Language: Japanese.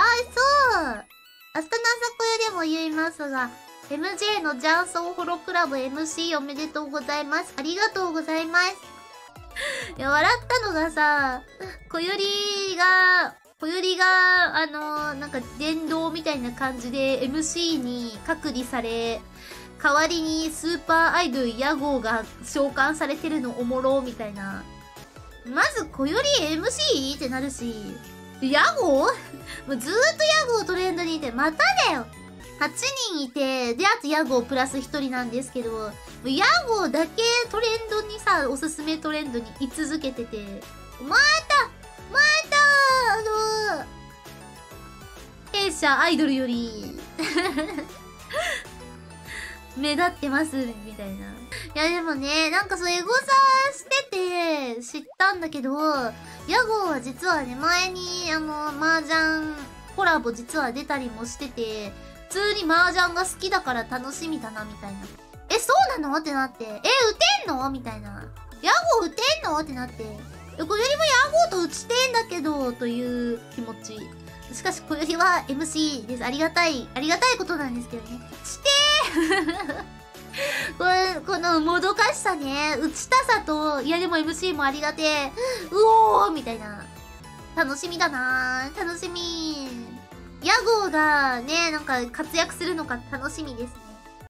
あそう明日の朝小屋でも言いますが、MJ のジャンソンホロクラブ MC おめでとうございます。ありがとうございます。いや、笑ったのがさ、小よりが、小よりが、あのー、なんか電動みたいな感じで MC に隔離され、代わりにスーパーアイドル屋号が召喚されてるのおもろみたいな。まず小より MC? ってなるし、屋号もうずーっと屋号トレンドにいて、まただよ。8人いて、で、あとヤゴプラス1人なんですけど、もう屋号だけトレンドにさ、おすすめトレンドに居続けてて、またまたあのー弊社アイドルより。目立ってます、みたいな。いや、でもね、なんかそう、エゴサしてて知ったんだけど、屋号は実はね、前に、あの、麻雀コラボ実は出たりもしてて、普通に麻雀が好きだから楽しみだな、みたいな。え、そうなの？ってなって。え、打てんの？みたいな。屋号打てんの？ってなって。え、こよりも屋号と打ちてんだけど、という気持ち。しかし、こよりは MC です。ありがたい、ありがたいことなんですけどね。して これ、このもどかしさね、打ちたさと、いやでも MC もありがてえ、うおーみたいな。楽しみだな楽しみ。屋号がね、なんか活躍するのか楽しみですね。